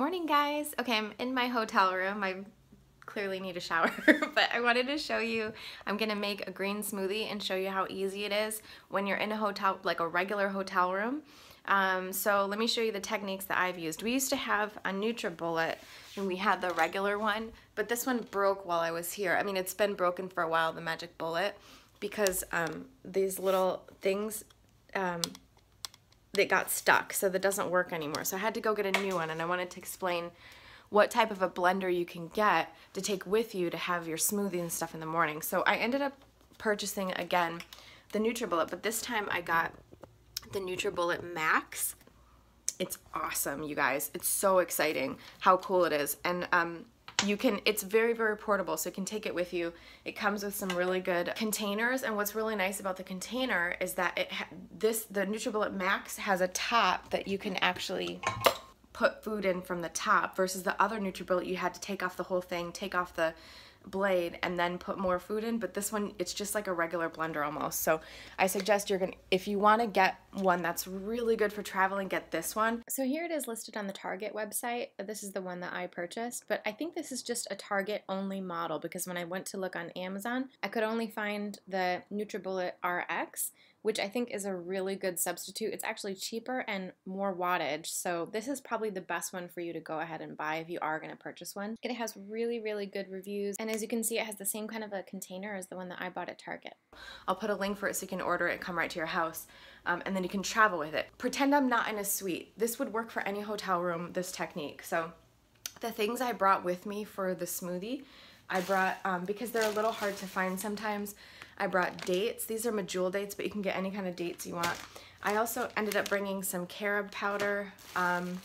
Morning guys. Okay, I'm in my hotel room. I clearly need a shower, but I wanted to show you, I'm gonna make a green smoothie and show you how easy it is when you're in a hotel, like a regular hotel room. Um, so let me show you the techniques that I've used. We used to have a NutriBullet and we had the regular one, but this one broke while I was here. I mean, it's been broken for a while, the Magic Bullet, because um, these little things, um, that got stuck, so that doesn't work anymore. So I had to go get a new one, and I wanted to explain what type of a blender you can get to take with you to have your smoothie and stuff in the morning. So I ended up purchasing, again, the NutriBullet, but this time I got the NutriBullet Max. It's awesome, you guys. It's so exciting how cool it is. And um, you can it's very very portable so you can take it with you. It comes with some really good containers and what's really nice about the container is that it this the NutriBullet Max has a top that you can actually put food in from the top versus the other NutriBullet you had to take off the whole thing take off the blade and then put more food in but this one it's just like a regular blender almost. So I suggest you're gonna if you want to get one that's really good for traveling get this one. So here it is listed on the Target website. This is the one that I purchased but I think this is just a Target only model because when I went to look on Amazon I could only find the NutriBullet RX which I think is a really good substitute. It's actually cheaper and more wattage, so this is probably the best one for you to go ahead and buy if you are going to purchase one. It has really, really good reviews, and as you can see, it has the same kind of a container as the one that I bought at Target. I'll put a link for it so you can order it come right to your house, um, and then you can travel with it. Pretend I'm not in a suite. This would work for any hotel room, this technique. So the things I brought with me for the smoothie, I brought, um, because they're a little hard to find sometimes, I brought dates. These are medjool dates, but you can get any kind of dates you want. I also ended up bringing some carob powder. Um,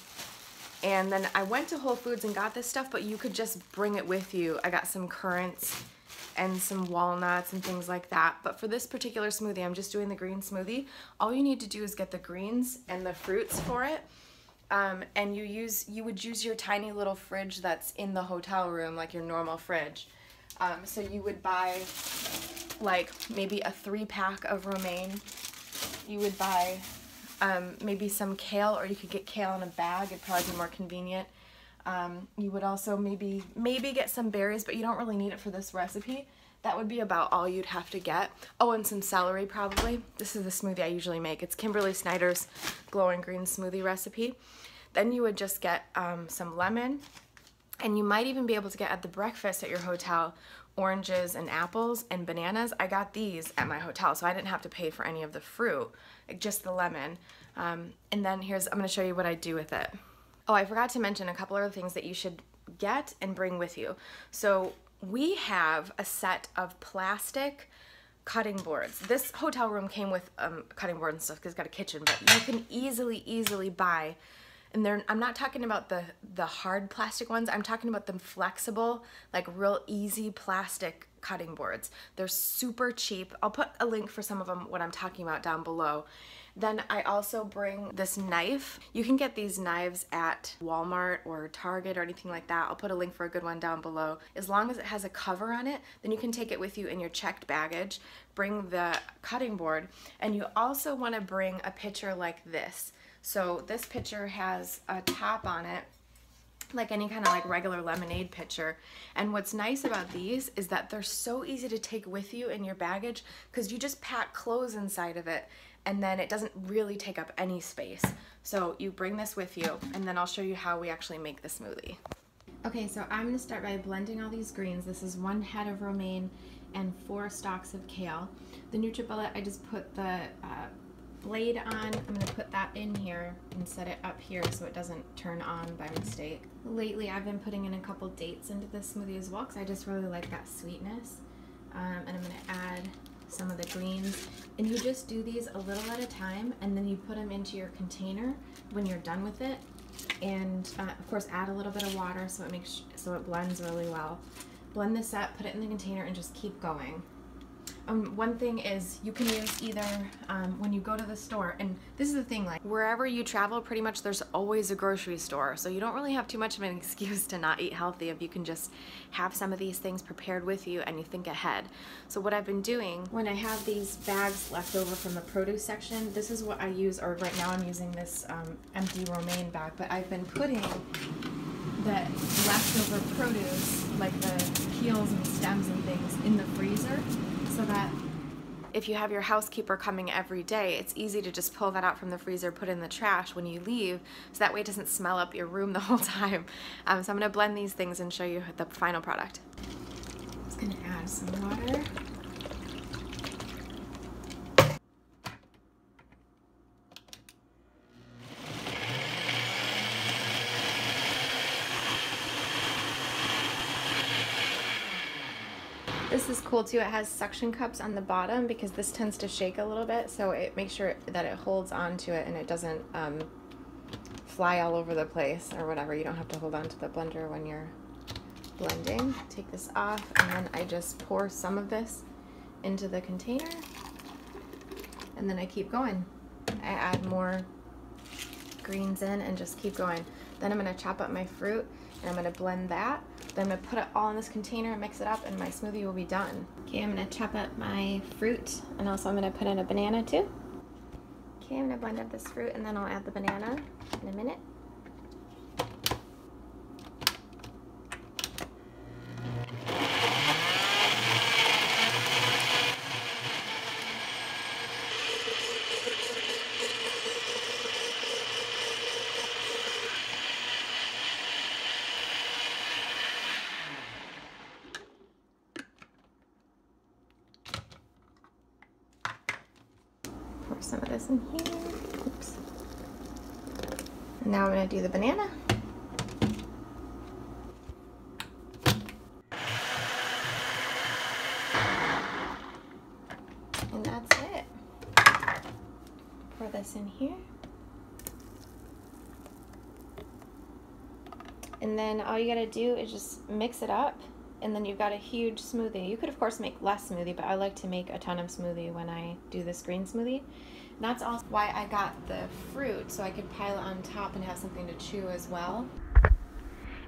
and then I went to Whole Foods and got this stuff, but you could just bring it with you. I got some currants and some walnuts and things like that. But for this particular smoothie, I'm just doing the green smoothie. All you need to do is get the greens and the fruits for it. Um, and you use you would use your tiny little fridge that's in the hotel room, like your normal fridge. Um, so you would buy like maybe a three pack of romaine. You would buy um, maybe some kale or you could get kale in a bag. It'd probably be more convenient. Um, you would also maybe maybe get some berries, but you don't really need it for this recipe. That would be about all you'd have to get. Oh, and some celery probably. This is the smoothie I usually make. It's Kimberly Snyder's glowing green smoothie recipe. Then you would just get um, some lemon, and you might even be able to get at the breakfast at your hotel oranges and apples and bananas. I got these at my hotel, so I didn't have to pay for any of the fruit, just the lemon. Um, and then here's, I'm gonna show you what I do with it. Oh, I forgot to mention a couple other things that you should get and bring with you. So we have a set of plastic cutting boards. This hotel room came with um, cutting board and stuff because it's got a kitchen, but you can easily, easily buy and they're I'm not talking about the the hard plastic ones. I'm talking about them flexible like real easy plastic cutting boards. They're super cheap. I'll put a link for some of them what I'm talking about down below then I also bring this knife. You can get these knives at Walmart or Target or anything like that. I'll put a link for a good one down below. As long as it has a cover on it, then you can take it with you in your checked baggage, bring the cutting board, and you also want to bring a pitcher like this. So this pitcher has a top on it like any kind of like regular lemonade pitcher. And what's nice about these is that they're so easy to take with you in your baggage because you just pack clothes inside of it and then it doesn't really take up any space. So you bring this with you and then I'll show you how we actually make the smoothie. Okay, so I'm gonna start by blending all these greens. This is one head of romaine and four stalks of kale. The NutriBullet, I just put the uh, blade on. I'm to put that in here and set it up here so it doesn't turn on by mistake. Lately I've been putting in a couple dates into this smoothie as well because I just really like that sweetness. Um, and I'm to add some of the greens. And you just do these a little at a time and then you put them into your container when you're done with it. And uh, of course add a little bit of water so it makes so it blends really well. Blend this up, put it in the container and just keep going. Um, one thing is you can use either um, when you go to the store, and this is the thing, like wherever you travel, pretty much there's always a grocery store, so you don't really have too much of an excuse to not eat healthy if you can just have some of these things prepared with you and you think ahead. So what I've been doing, when I have these bags left over from the produce section, this is what I use, or right now I'm using this um, empty romaine bag, but I've been putting the leftover produce, like the peels and stems and things, in the freezer so that if you have your housekeeper coming every day, it's easy to just pull that out from the freezer, put in the trash when you leave, so that way it doesn't smell up your room the whole time. Um, so I'm gonna blend these things and show you the final product. I'm just gonna add some water. This is cool too. It has suction cups on the bottom because this tends to shake a little bit. So it makes sure that it holds onto it and it doesn't um, fly all over the place or whatever. You don't have to hold on to the blender when you're blending. Take this off and then I just pour some of this into the container and then I keep going. I add more greens in and just keep going. Then I'm gonna chop up my fruit and I'm gonna blend that. Then I'm gonna put it all in this container and mix it up and my smoothie will be done. Okay, I'm gonna chop up my fruit and also I'm gonna put in a banana too. Okay, I'm gonna blend up this fruit and then I'll add the banana in a minute. Some of this in here. Oops. And now I'm to do the banana. And that's it. Pour this in here. And then all you gotta do is just mix it up and then you've got a huge smoothie. You could of course make less smoothie, but I like to make a ton of smoothie when I do this green smoothie. And that's also why I got the fruit, so I could pile it on top and have something to chew as well.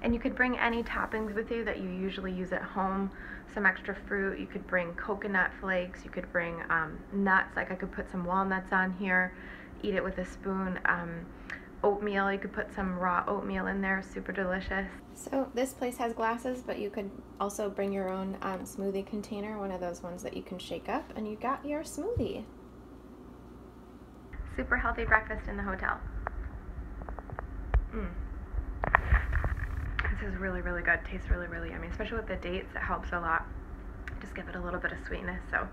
And you could bring any toppings with you that you usually use at home. Some extra fruit, you could bring coconut flakes, you could bring um, nuts, like I could put some walnuts on here, eat it with a spoon. Um, oatmeal. You could put some raw oatmeal in there, super delicious. So this place has glasses, but you could also bring your own um, smoothie container, one of those ones that you can shake up, and you got your smoothie. Super healthy breakfast in the hotel. Mm. This is really, really good. Tastes really, really yummy, especially with the dates. It helps a lot. Just give it a little bit of sweetness. So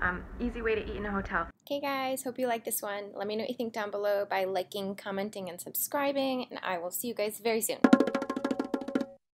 um, easy way to eat in a hotel. Okay guys, hope you like this one. Let me know what you think down below by liking, commenting, and subscribing, and I will see you guys very soon.